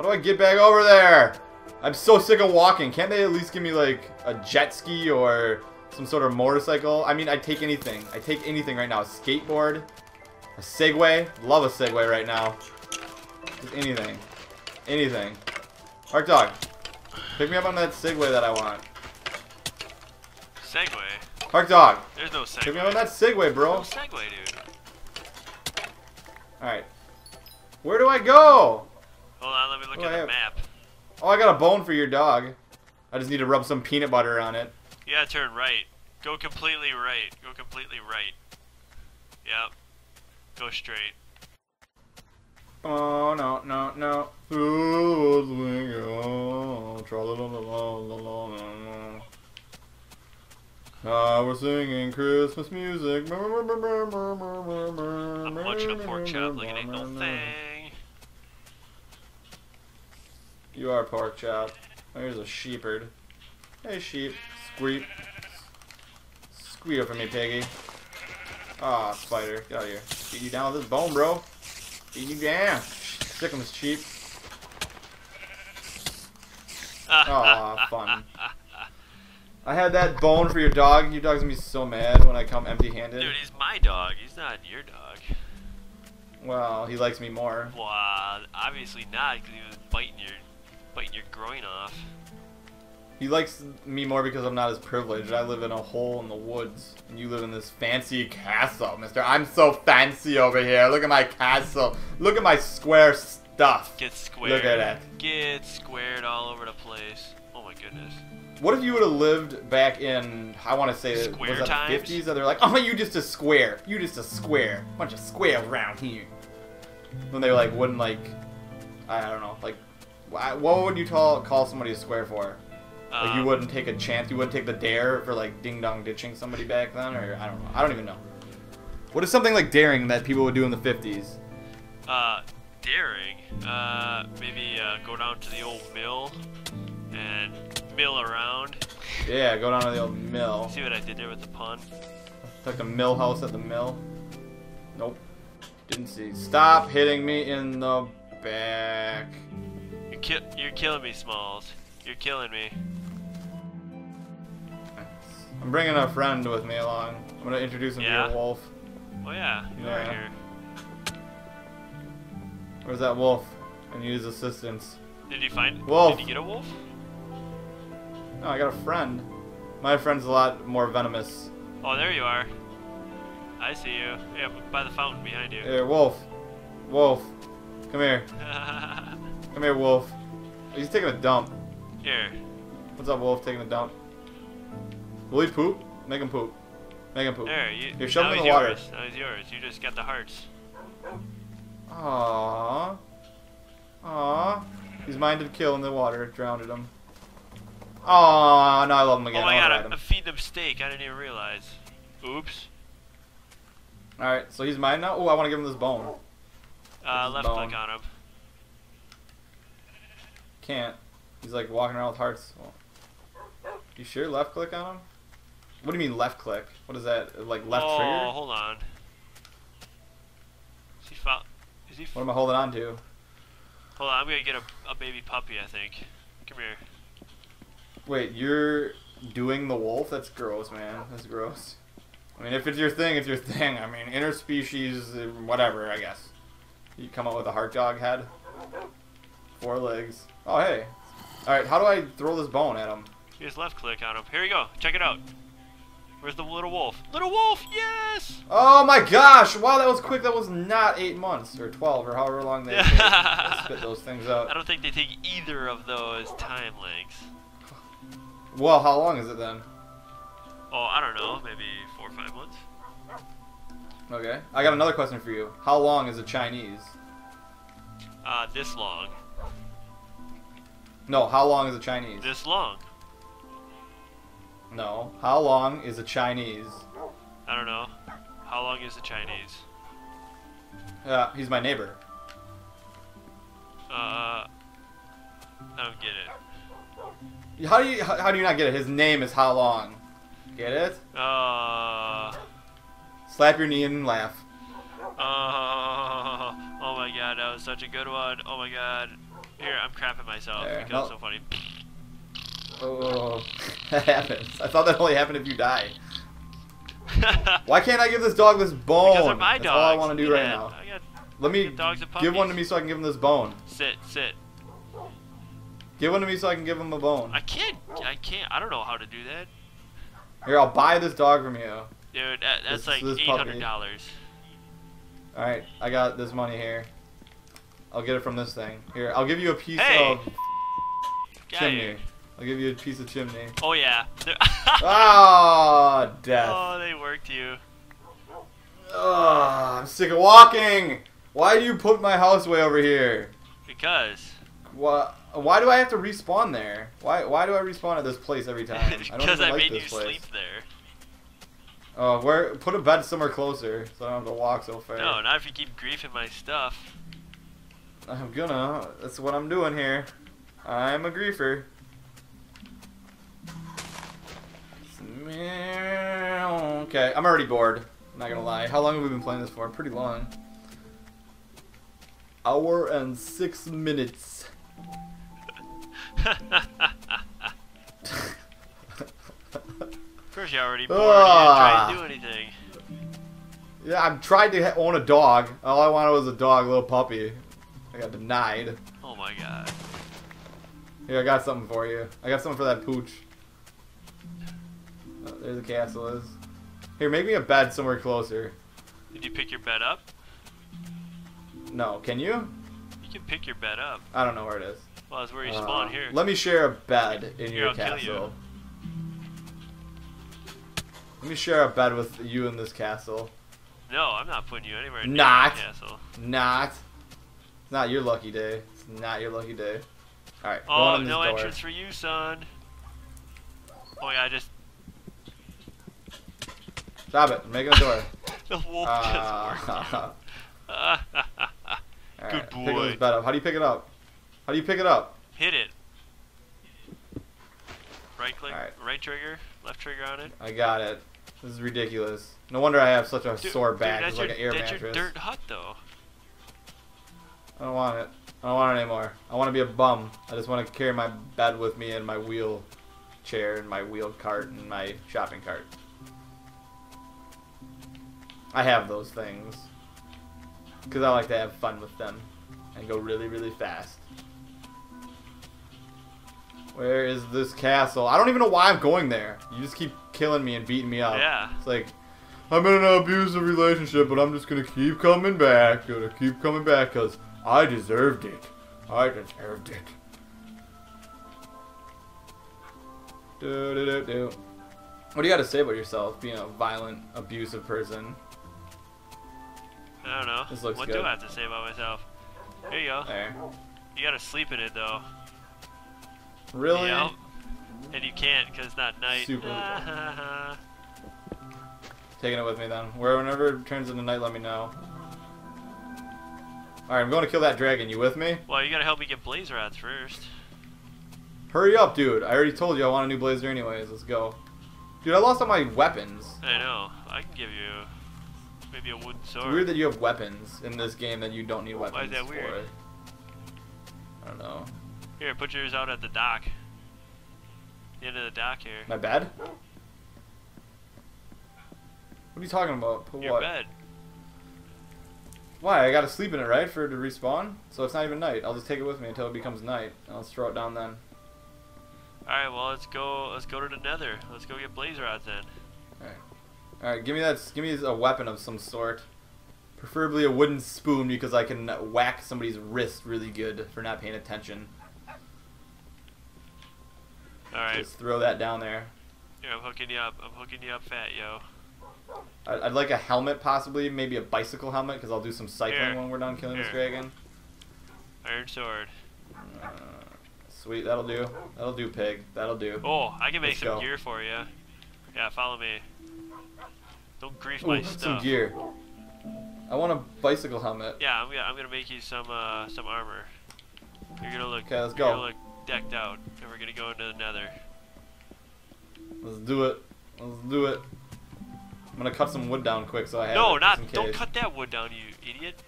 How do I get back over there? I'm so sick of walking. Can't they at least give me like a jet ski or some sort of motorcycle? I mean, I take anything. I take anything right now. A skateboard, a Segway. Love a Segway right now. Just anything. Anything. Hark Dog, pick me up on that Segway that I want. Segway. Hark Dog, There's no Segway. pick me up on that Segway, bro. No Segway, dude. Alright. Where do I go? Hold on, let me look Oh, at I the have- map. Oh, I got a bone for your dog. I just need to rub some peanut butter on it. Yeah, turn right. Go completely right. Go completely right. Yep. Go straight. Oh, no, no, no. Was we go? Ah, we're singing Christmas music. I'm munching a pork chop like it ain't no thing. You are pork chop. There's a sheeperd. Hey, sheep. Squeak. Squeal for me, piggy. Ah, spider. Get out of here. Beat you down with this bone, bro. Beat you down. Sick 'em, this sheep. Aw, fun. I had that bone for your dog. And your dog's gonna be so mad when I come empty-handed. Dude, he's my dog. He's not your dog. Well, he likes me more. Well, obviously not, because he was biting your, biting your groin off. He likes me more because I'm not as privileged. I live in a hole in the woods, and you live in this fancy castle, mister. I'm so fancy over here. Look at my castle. Look at my square stuff. Get squared. Look at that. Get squared all over the place. Oh my goodness. What if you would have lived back in, I want to say, was that times? the 50s? That they're like, oh, you just a square. You just a square. Bunch of squares around here. When they were like wouldn't like, I don't know, like, what would you call call somebody a square for? Like you Um, wouldn't take a chance. You wouldn't take the dare for like ding dong ditching somebody back then, or I don't know. I don't even know. What is something like daring that people would do in the 50s? Uh, daring. Uh, maybe uh, go down to the old mill and mill around. Yeah, go down to the old mill. See what I did there with the pun? Like a mill house at the mill. Nope. Didn't see. Stop hitting me in the back. You're, ki- you're killing me, Smalls. You're killing me. I'm bringing a friend with me along. I'm gonna introduce him to Yeah? your wolf. Oh yeah, you are Yeah. here. Where's that wolf? I need his assistance. Did you find? Wolf. Did you get a wolf? No, I got a friend. My friend's a lot more venomous. Oh, there you are. I see you. Yeah, by the fountain behind you. Here, wolf. Wolf. Come here. Come here, wolf. He's taking a dump. here. What's up, wolf? Taking a dump. Will he poop? Make him poop. Make him poop. There, you. Now him in the water. yours. Now he's yours. You just got the hearts. Aww. Aww. He's minded to kill in the water. Drowned him. Aww, now I love him again. oh my I god, I'm, I'm feeding him steak. I didn't even realize. Oops. Alright, so he's mine now? Oh, I want to give him this bone. Uh, left bone. click on him. Can't. He's like walking around with hearts. Well, you sure left click on him? What do you mean left click? What is that? Like left oh, trigger? Oh, hold on. Is he fo- Is he? What am I holding on to? hold on, I'm gonna get a, a baby puppy. I think. Come here. Wait, you're doing the wolf? That's gross, man. That's gross. I mean, if it's your thing, it's your thing. I mean, interspecies, whatever, I guess. You come up with a heart dog head. Four legs. Oh, hey. Alright, how do I throw this bone at him? You just left click on him. Here you go. Check it out. Where's the little wolf? Little wolf, yes! Oh my gosh! Wow, that was quick. That was not eight months or 12 or however long they spit those things out. I don't think they take either of those time lengths. Well, how long is it then? Oh, I don't know. Maybe four or five months. Okay. I got another question for you. How long is a Chinese? Uh, this long. No, how long is a Chinese? This long. No. How long is a Chinese? I don't know. How long is a Chinese? Yeah, he's my neighbor. Uh, I don't get it. How do you how, how do you not get it? His name is how long? Get it? Uh, Slap your knee and laugh. oh, oh my god, that was such a good one. Oh my god. Here, I'm crapping myself There, because it's so funny. Oh, that happens. I thought that only happened if you die. Why can't I give this dog this bone? because they're my That's dogs. all I want to do right now. Got Let me dogs give one to me so I can give him this bone. sit, sit. Give one to me so I can give him a bone. I can't. I can't. I don't know how to do that, Here, I'll buy this dog from you. dude. That, that's This- like this eight puppy. hundred dollars. All right, I got this money here. I'll get it from this thing. Here, I'll give you a piece Hey! of chimney. I'll give you a piece of chimney. Oh yeah. Ah, death. oh, they worked you. Ah, I'm sick of walking. Why do you put my house way over here? Because. Why, why do I have to respawn there? Why why do I respawn at this place every time? I don't Because even I, like made this you place. sleep there. Oh, where? Put a bed somewhere closer so I don't have to walk so far. No, not if you keep griefing my stuff. I'm gonna. That's what I'm doing here. I'm a griefer. Okay, I'm already bored. I'm not gonna lie. How long have we been playing this for? Pretty long. Hour and six minutes. Of course, you're already bored. You didn't ah. try to do anything. yeah, I've tried to own a dog. All I wanted was a dog, a little puppy. I got denied. Oh my god. Here, I got something for you. I got something for that pooch. Oh, there the castle is. Here, make me a bed somewhere closer. Did you pick your bed up? No, can you? You can pick your bed up. I don't know where it is. Well, that's where you Uh, spawn here. Let me share a bed in Here, your I'll kill you. castle. Let me share a bed with you in this castle. No, I'm not putting you anywhere near Not. the castle. Not. It's not your lucky day. It's not your lucky day. Alright, Oh, on in this no door. entrance for you, son. Oh yeah, I just Stop it. I'm making a door. the wolf Uh, just worked you. Alright, Good Pick boy. this bed up. How do you pick it up? How do you pick it up? Hit it. Right click, Alright. right trigger, left trigger on it. I got it. This is ridiculous. No wonder I have such a Dude- sore dude, back. that's It's like your, an air that's mattress. your dirt hut though. I don't want it. I don't want it anymore. I want to be a bum. I just want to carry my bed with me and my wheel chair and my wheel cart and my shopping cart. I have those things. Because I like to have fun with them and go really, really fast. Where is this castle? I don't even know why I'm going there. You just keep killing me and beating me up. Yeah. It's like, I'm in an abusive relationship, but I'm just gonna keep coming back. Gonna keep coming back because I deserved it. I deserved it. Do, do, do, do. What do you got to say about yourself being a violent, abusive person? I don't know. This looks what good. do I have to say about myself? There you go. There. You gotta sleep in it though. Really? Yep. And you can't because it's not night. Super. Taking it with me then. Where whenever it turns into night, let me know. Alright, I'm going to kill that dragon. You with me? well, you gotta help me get blaze rods first. Hurry up, dude. I already told you I want a new blazer anyways. Let's go. Dude, I lost all my weapons. I know. I can give you maybe a wooden It's sword. weird that you have weapons in this game that you don't need weapons Why is that for. weird? I don't know. Here, put yours out at the dock. The end of the dock here. My bed? What are you talking about? Put Your what? bed. Why? I gotta sleep in it, right? For it to respawn? So it's not even night. I'll just take it with me until it becomes night. And I'll just throw it down then. Alright, well let's go let's go to the nether. Let's go get blaze rods then. Alright. Alright, give me that. Give me a weapon of some sort. Preferably a wooden spoon because I can whack somebody's wrist really good for not paying attention. Alright. Just throw that down there. Yeah, I'm hooking you up. I'm hooking you up fat, yo. I'd, I'd like a helmet, possibly, maybe a bicycle helmet, because I'll do some cycling Here. when we're done killing this dragon. Iron sword. Uh, sweet, that'll do. That'll do, pig. That'll do. Oh, I can make Let's some go. gear for you. Yeah, follow me. Don't grief Ooh, my stuff. some gear. I want a bicycle helmet. Yeah, I'm gonna I'm gonna make you some uh some armor. You're gonna look Okay, let's go. you're gonna look decked out, and we're gonna go into the nether. Let's do it. Let's do it. I'm gonna cut some wood down quick so I have No, it not don't cut that wood down, you idiot.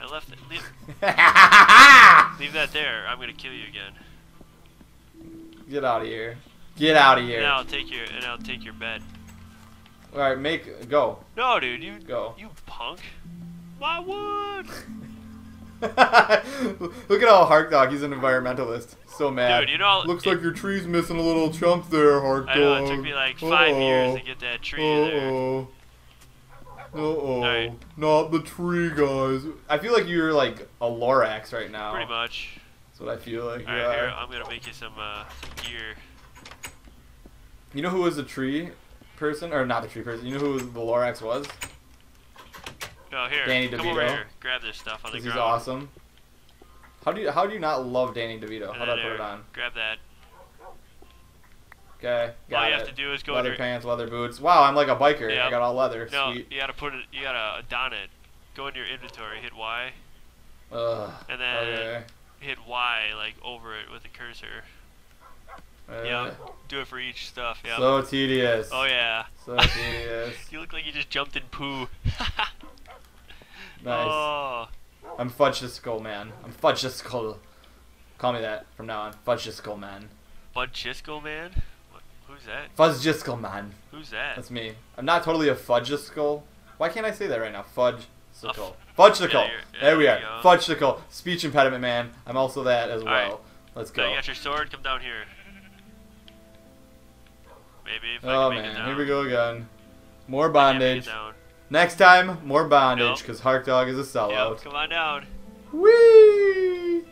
I left it. leave- Leave that there. I'm gonna kill you again. Get out of here. Get out of here. And I'll take your and I'll take your bed. All right, make go. No, dude, you Go. you punk. My wood. Look at all Hark Dog, he's an environmentalist. So mad. Dude, you know- Looks like your tree's missing a little chunk there, Hark Dog. I know it took me like 5 years to get that tree there. Uh-oh. Uh-oh. Alright. Not the tree, guys. I feel like you're like a Lorax right now. Pretty much. That's what I feel like you Alright, here. I'm gonna make you some uh some gear. You know who was the tree person? Or not the tree person. You know who the Lorax was? No, here. Danny come over DeVito. here. Grab this stuff on the Because he's awesome. How do you how do you not love Danny DeVito? How do I put it on? Grab that. Okay, got All you it. have to do is go leather pants, leather boots. Wow, I'm like a biker. I got all leather. No, Sweet. you gotta put it. You gotta don it. Go into your inventory. Hit Y, Ugh. and then Okay. hit Y like over it with the cursor. Uh, Yeah. Do it for each stuff. Yeah. So tedious. oh yeah. So tedious. You look like you just jumped in poo. Nice. Oh. I'm Fudge Man. I'm Fudge. Call me that from now on. Fudge Man. Bud man. What, who's that? Fudge Man. Who's that? That's me. I'm not totally a Fudge. Why can't I say that right now? Fudge the A f- Skull. Yeah, yeah, there we are. go. Speech impediment man. I'm also that as well. Alright. Let's So you go. got your sword. Come down here. Maybe if I Oh can make it man, here we go again. More Can't make it bondage. down. Next time, more bondage, because nope. Hark Dog is a sellout. Yep, come on down. Whee!